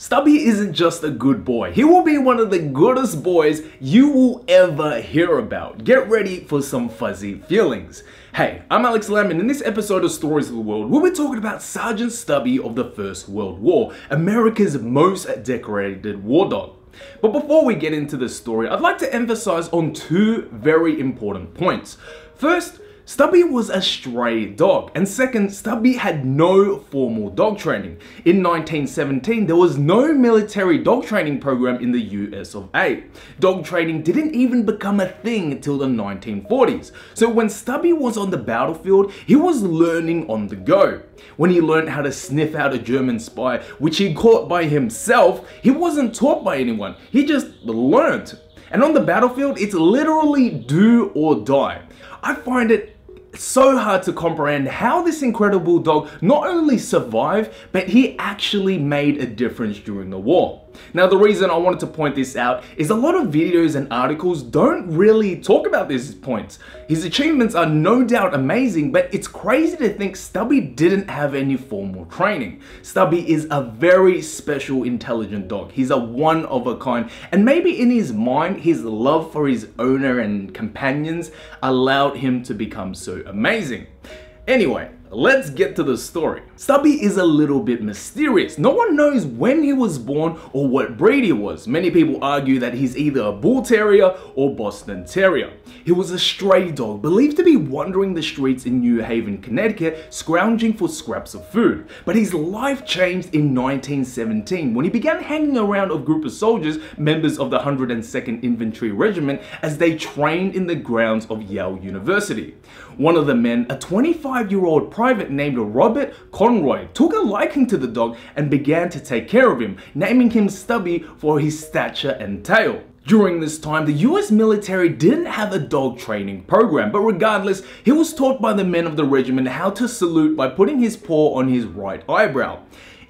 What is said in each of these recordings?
Stubby isn't just a good boy, he will be one of the goodest boys you will ever hear about. Get ready for some fuzzy feelings. Hey, I'm Alex Lam, and in this episode of Stories of the World, we'll be talking about Sergeant Stubby of the First World War, America's most decorated war dog. But before we get into the story, I'd like to emphasize on two very important points. First, Stubby was a stray dog, and second, Stubby had no formal dog training. In 1917, there was no military dog training program in the US of A. Dog training didn't even become a thing until the 1940s. So when Stubby was on the battlefield, he was learning on the go. When he learned how to sniff out a German spy, which he caught by himself, he wasn't taught by anyone, he just learned. And on the battlefield, it's literally do or die. I find it so hard to comprehend how this incredible dog not only survived, but he actually made a difference during the war. Now the reason I wanted to point this out is a lot of videos and articles don't really talk about these points. His achievements are no doubt amazing, but it's crazy to think Stubby didn't have any formal training. Stubby is a very special intelligent dog. He's a one of a kind and maybe in his mind his love for his owner and companions allowed him to become so amazing. Anyway, let's get to the story. Stubby is a little bit mysterious. No one knows when he was born or what breed he was. Many people argue that he's either a Bull Terrier or Boston Terrier. He was a stray dog, believed to be wandering the streets in New Haven, Connecticut, scrounging for scraps of food. But his life changed in 1917 when he began hanging around a group of soldiers, members of the 102nd Infantry Regiment, as they trained in the grounds of Yale University. One of the men, a 25 year old private named Robert Conroy, took a liking to the dog and began to take care of him, naming him Stubby for his stature and tail. During this time, the US military didn't have a dog training program, but regardless, he was taught by the men of the regiment how to salute by putting his paw on his right eyebrow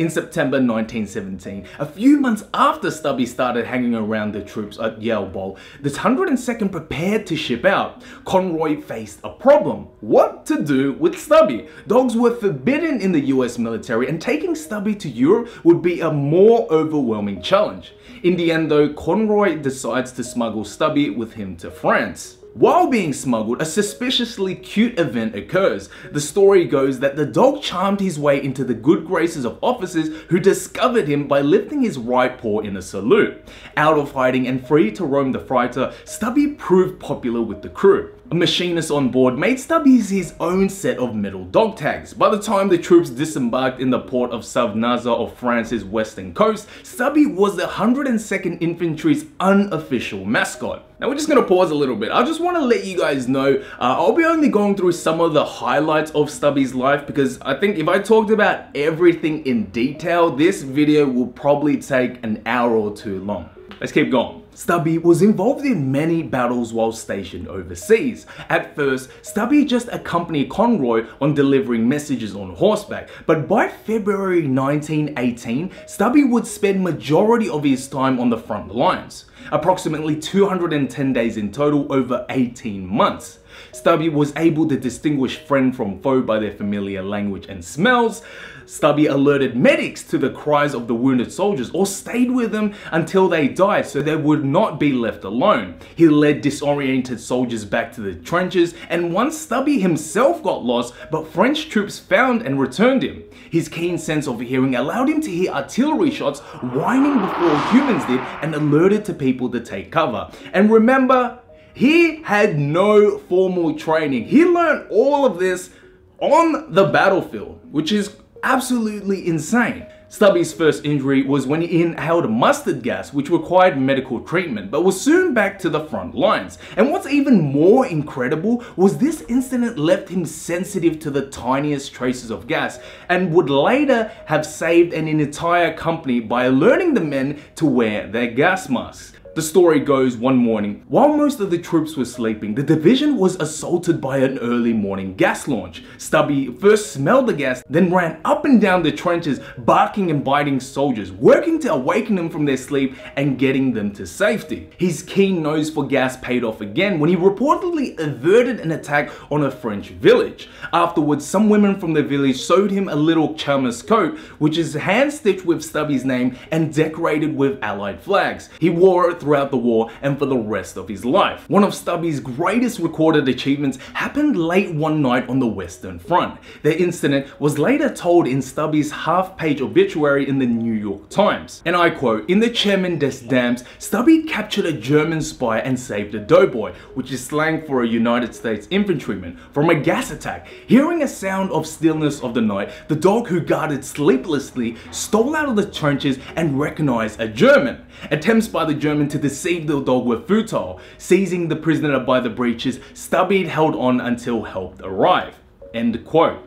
in September 1917. A few months after Stubby started hanging around the troops at Yale Bowl, the 102nd prepared to ship out. Conroy faced a problem. What to do with Stubby? Dogs were forbidden in the US military and taking Stubby to Europe would be a more overwhelming challenge. In the end though, Conroy decides to smuggle Stubby with him to France. While being smuggled, a suspiciously cute event occurs. The story goes that the dog charmed his way into the good graces of officers who discovered him by lifting his right paw in a salute. Out of hiding and free to roam the freighter, Stubby proved popular with the crew. A machinist on board made Stubby his own set of metal dog tags. By the time the troops disembarked in the port of Saint-Nazaire of France's western coast, Stubby was the 102nd Infantry's unofficial mascot. Now we're just gonna pause a little bit. I just wanna let you guys know, uh, I'll be only going through some of the highlights of Stubby's life because I think if I talked about everything in detail, this video will probably take an hour or two long. Let's keep going. Stubby was involved in many battles while stationed overseas. At first, Stubby just accompanied Conroy on delivering messages on horseback, but by February 1918, Stubby would spend majority of his time on the front lines, approximately 210 days in total over 18 months. Stubby was able to distinguish friend from foe by their familiar language and smells. Stubby alerted medics to the cries of the wounded soldiers or stayed with them until they died so they would not be left alone. He led disoriented soldiers back to the trenches and once Stubby himself got lost but French troops found and returned him. His keen sense of hearing allowed him to hear artillery shots whining before humans did and alerted to people to take cover. And remember, he had no formal training. He learned all of this on the battlefield, which is absolutely insane. Stubby's first injury was when he inhaled mustard gas, which required medical treatment, but was soon back to the front lines. And what's even more incredible was this incident left him sensitive to the tiniest traces of gas, and would later have saved an entire company by alerting the men to wear their gas masks. The story goes one morning, while most of the troops were sleeping, the division was assaulted by an early morning gas launch. Stubby first smelled the gas, then ran up and down the trenches, barking and biting soldiers, working to awaken them from their sleep and getting them to safety. His keen nose for gas paid off again when he reportedly averted an attack on a French village. Afterwards, some women from the village sewed him a little chamois coat, which is hand stitched with Stubby's name and decorated with Allied flags. He wore it throughout the war and for the rest of his life. One of Stubby's greatest recorded achievements happened late one night on the Western Front. The incident was later told in Stubby's half-page obituary in the New York Times. And I quote, In the Chemin des Dames, Stubby captured a German spy and saved a doughboy, which is slang for a United States infantryman, from a gas attack. Hearing a sound of stillness of the night, the dog who guarded sleeplessly stole out of the trenches and recognized a German. Attempts by the German to deceive the dog were futile. Seizing the prisoner by the breeches, Stubby held on until help arrived. End quote.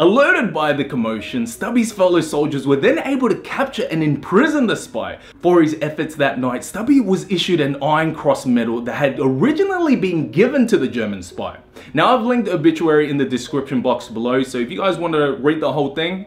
Alerted by the commotion, Stubby's fellow soldiers were then able to capture and imprison the spy. For his efforts that night, Stubby was issued an Iron Cross medal that had originally been given to the German spy. Now I've linked the obituary in the description box below, so if you guys want to read the whole thing,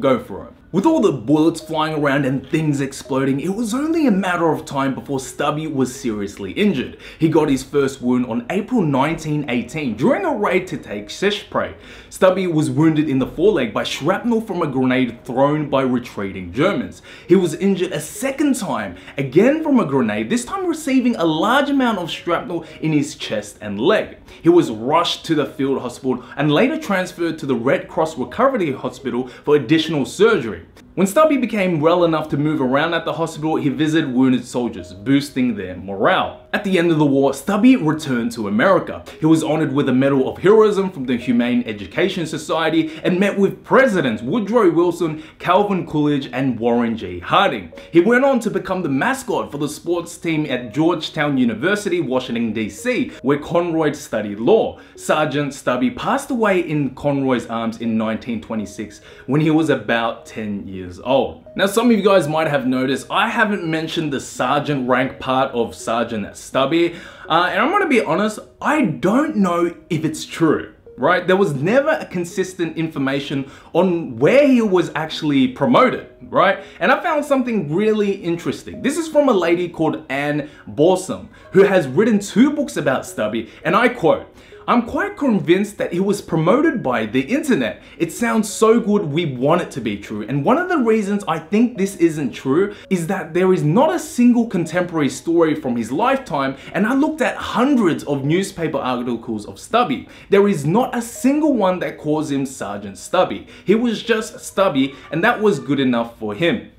go for it. With all the bullets flying around and things exploding, it was only a matter of time before Stubby was seriously injured. He got his first wound on April 1918 during a raid to take Seicheprey. Stubby was wounded in the foreleg by shrapnel from a grenade thrown by retreating Germans. He was injured a second time, again from a grenade, this time receiving a large amount of shrapnel in his chest and leg. He was rushed to the field hospital and later transferred to the Red Cross Recovery Hospital for additional surgery. When Stubby became well enough to move around at the hospital, he visited wounded soldiers, boosting their morale. At the end of the war, Stubby returned to America. He was honored with a Medal of Heroism from the Humane Education Society and met with Presidents Woodrow Wilson, Calvin Coolidge, and Warren G. Harding. He went on to become the mascot for the sports team at Georgetown University, Washington, D.C., where Conroy studied law. Sergeant Stubby passed away in Conroy's arms in 1926 when he was about 10 years old. Now, some of you guys might have noticed I haven't mentioned the sergeant rank part of Sergeant Stubby, uh, and I'm gonna be honest, I don't know if it's true right? There was never a consistent information on where he was actually promoted, right? And I found something really interesting. This is from a lady called Ann Bausum, who has written two books about Stubby, and I quote, I'm quite convinced that it was promoted by the internet. It sounds so good we want it to be true. And one of the reasons I think this isn't true is that there is not a single contemporary story from his lifetime and I looked at hundreds of newspaper articles of Stubby. There is not a single one that calls him Sergeant Stubby. He was just Stubby and that was good for him.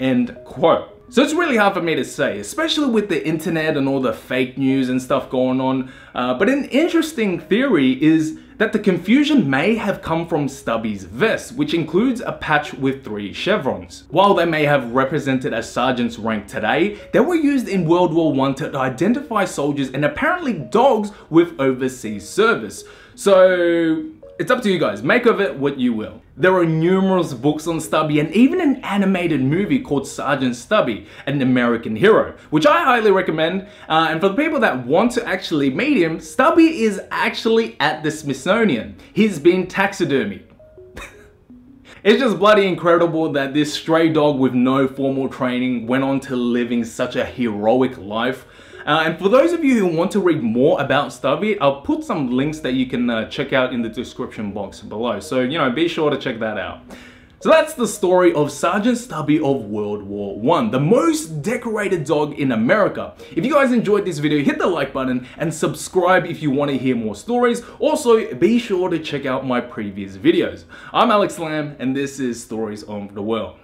End quote. So it's really hard for me to say, especially with the internet and all the fake news and stuff going on. Uh, but an interesting theory is that the confusion may have come from Stubby's vest, which includes a patch with three chevrons. While they may have represented a sergeant's rank today, they were used in World War I to identify soldiers and apparently dogs with overseas service. So it's up to you guys, make of it what you will. There are numerous books on Stubby and even an animated movie called Sergeant Stubby, an American hero, which I highly recommend. Uh, and for the people that want to actually meet him, Stubby is actually at the Smithsonian. He's been taxidermied. It's just bloody incredible that this stray dog with no formal training went on to living such a heroic life. Uh, and for those of you who want to read more about Stubby, I'll put some links that you can uh, check out in the description box below. So, you know, be sure to check that out. So that's the story of Sergeant Stubby of World War One, the most decorated dog in America. If you guys enjoyed this video, hit the like button and subscribe if you want to hear more stories. Also, be sure to check out my previous videos. I'm Alex Lam and this is Stories of the World.